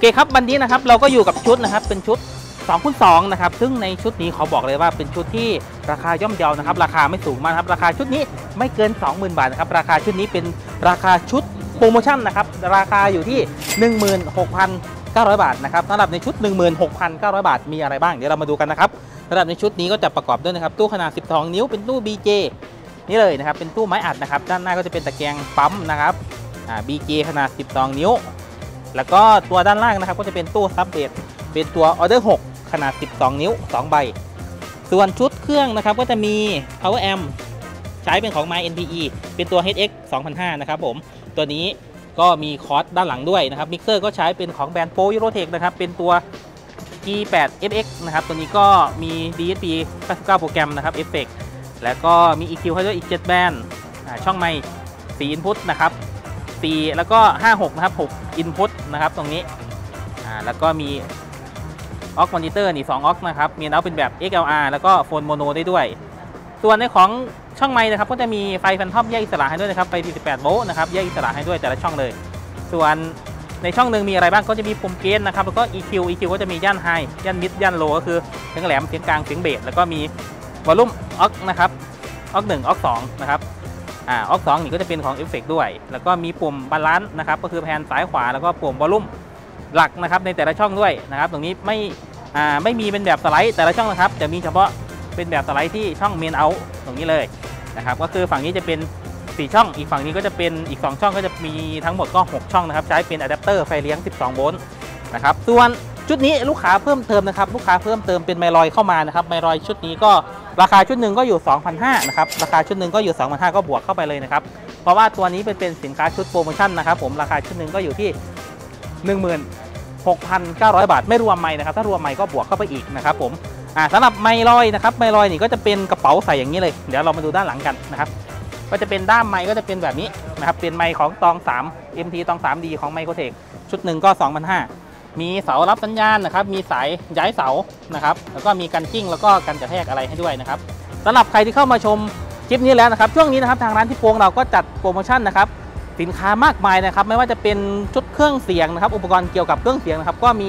เคครับวันนี้นะครับเราก็อยู่กับชุดนะครับเป็นชุด2คูณ2นะครับซึ่งในชุดนี้ขาบอกเลยว่าเป็นชุดที่ราคาย่อมเยานะครับ ราคาไม่สูงมากครับราคาชุดนี้ไม่เกิน 20,000 บาทนะครับราคาชุดนี้เป็นราคาชุดโปรโมชั่นนะครับราคาอยู่ที่ 16,900 บาทนะครับสำหรับในชุด 16,900 บาทมีอะไรบ้างเดี๋ยวเรามาดูกันนะครับสำหรับในชุดนี้ก็จะประกอบด้วยนะครับตู้ขนาด 12 นิ้วเป็นตู้ BJ นี่เลยนะครับเป็นตู้ไม้อัดนะครับด้านหน้าก็จะเป็นตะแกรงปั๊มนะครับอ่า BJ ขนาด 12 นิ้ว แล้วก็ตัวด้านล่างนะครับก็จะเป็นตู้ sub เบสเป็นตัวออเดอร์6ขนาด 12 นิ้ว 2 ใบ ส่วนชุดเครื่องนะครับก็จะมี power amp ใช้เป็นของ My NPE เป็นตัว HX 2005นะครับผมตัวนี้ก็มี cross ด้านหลังด้วยนะครับมิกเซอร์ก็ใช้เป็นของแบรนด์ Pro Eurotech นะครับเป็นตัว G8 FX นะครับ ตัวนี้ก็มี DSP 99 โปรแกรมนะครับเอฟเฟกแล้วก็มี EQ ให้ด้วยอีก 7 band ช่องไมค์4 input นะครับ 4 แล้วก็ 56 นะครับ 6 input นะครับตรงนี้อ่าแล้วก็มีออกมอนิเตอร์นี่2ออกนะครับ มีเอาเป็นแบบ XLR แล้วก็ phone mono ได้ด้วย ส่วนในของช่องไมค์นะครับ ก็จะมีไฟ phantom แยกอิสระให้ด้วยนะครับ ไฟ 48 โวลต์นะครับ แยกอิสระให้ด้วยแต่ละช่องเลย ส่วนในช่องหนึ่งมีอะไรบ้างก็จะมีปุ่ม gain นะครับ แล้วก็ EQ EQ ก็จะมีย่าน highย่าน mid ย่าน low็คือเสียงแหลมเสียงกลางเสียงเบสแล้วก็มี volume ออกนะครับออกหนึ่งออกสองนะครับ อ่าออกสองนี่ก็จะเป็นของเอฟเฟกด้วย แล้วก็มีปุ่ม balance นะครับก็คือ pan ซ้ายขวาแล้วก็ปุ่ม volume หลักนะครับในแต่ละช่องด้วยนะครับ ตรงนี้ไม่อ่าไม่มีเป็นแบบสไลด์แต่ละช่องนะครับจะมีเฉพาะเป็นแบบสไลด์ที่ช่อง main out ตรงนี้เลยนะครับก็คือฝั่งนี้จะเป็น4ช่อง อีกฝั่งนี้ก็จะเป็นอีก 2 ช่องก็จะมีทั้งหมดก็ 6 ช่องนะครับ ใช้เป็นอะแดปเตอร์ไฟเลี้ยง 12 โวลต์นะครับ ส่วนชุดนี้ลูกค้าเพิ่มเติมนะครับ ลูกค้าเพิ่มเติมเป็นไมลอยเข้ามานะครับ ไมลอยชุดนี้ก็ ราคาชุดหนึ่งก็อยู่ 2,500นะครับ ราคาชุดหนึ่งก็อยู่ 2,500 ก็บวกเข้าไปเลยนะครับ เพราะว่าตัวนี้เป็นเป็นสินค้าชุดโปรโมชั่นนะครับ ผม ราคาชุดหนึ่งก็อยู่ที่ 16,900 บาท ไม่รวมไม้นะครับ ถ้ารวมไม้ก็บวกเข้าไปอีกนะครับผม อ่าสำหรับไม้ลอยนะครับ ไม้ลอยนี่ก็จะเป็นกระเป๋าใส่อย่างนี้เลย เดี๋ยวเรามาดูด้านหลังกันนะครับ ก็จะเป็นด้ามไม้ก็จะเป็นแบบนี้นะครับ เป็นไม้ของตอง 3 MT ตอง 3D ของไมโครเทคชุดหนึ่งก็ 2,500 มีเสารับสัญญาณนะครับ มีสายย้ายเสานะครับ แล้วก็มีกันกิ้งแล้วก็กันกระแทกอะไรให้ด้วยนะครับสำหรับใครที่เข้ามาชมคลิปนี้แล้วนะครับ ช่วงนี้นะครับทางร้านที่โปงเราก็จัดโปรโมชั่นนะครับ สินค้ามากมายนะครับ ไม่ว่าจะเป็นชุดเครื่องเสียงนะครับ อุปกรณ์เกี่ยวกับเครื่องเสียงนะครับ ก็มี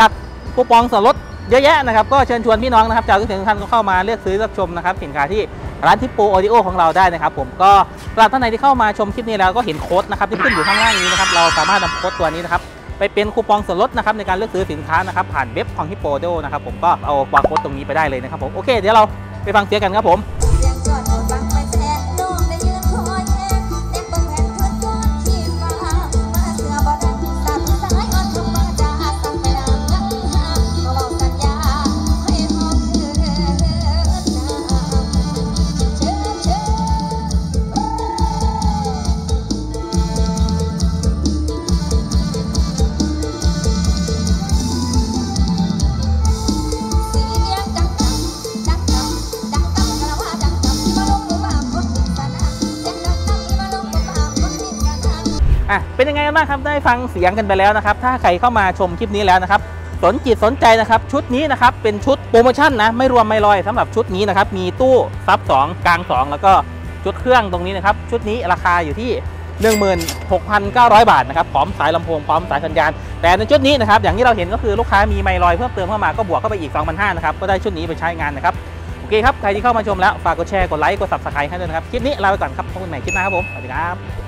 จัดคูปองส่วนลดเยอะแยะนะครับ ก็เชิญชวนพี่น้องนะครับจากทุกสิ่งทุกท่านก็เข้ามาเลือกซื้อเลือกชมนะครับสินค้าที่ร้านทิปโปออดิโอของเราได้นะครับ ผมก็สำหรับท่านไหนที่เข้ามาชมคลิปนี้แล้วก็เห็นโค้ดนะครับที่ขึ้นอยู่ข้างล่างนี้นะครับเราสามารถนำโค้ดตัวนี้นะครับ ไปเป็นคูปองส่วนลดนะครับในการเลือกซื้อสินค้านะครับผ่านเว็บของฮิปโปโดนะครับผมก็เอาวางโค้ดตรงนี้ไปได้เลยนะครับผมโอเคเดี๋ยวเราไปฟังเสียงกันครับผม อะเป็นยังไงกันบ้างครับได้ฟังเสียงกันไปแล้วนะครับ ถ้าใครเข้ามาชมคลิปนี้แล้วนะครับ สนจิตสนใจนะครับ ชุดนี้นะครับเป็นชุดโปรโมชั่นนะไม่รวมไม่ลอยสำหรับชุดนี้นะครับมีตู้ซับ 2 กลาง 2 แล้วก็ชุดเครื่องตรงนี้นะครับชุดนี้ราคาอยู่ที่16,900 บาทนะครับพร้อมสายลำโพงพร้อมสายสัญญาณ แต่ในชุดนี้นะครับอย่างที่เราเห็นก็คือลูกค้ามีไมลอยเพิ่มเติมเข้ามาก็บวกเข้าไปอีก2,500นะครับก็ได้ชุดนี้ไปใช้งานนะครับโอเคครับใครที่เข้ามาชมแล้วฝากกดแชร์กดไลค์กด subscribe ให้ด้วยนะครับคลิปนี้ลาไปก่อนครับพบกันใหม่คลิปหน้าครับผมสวัสดีครับ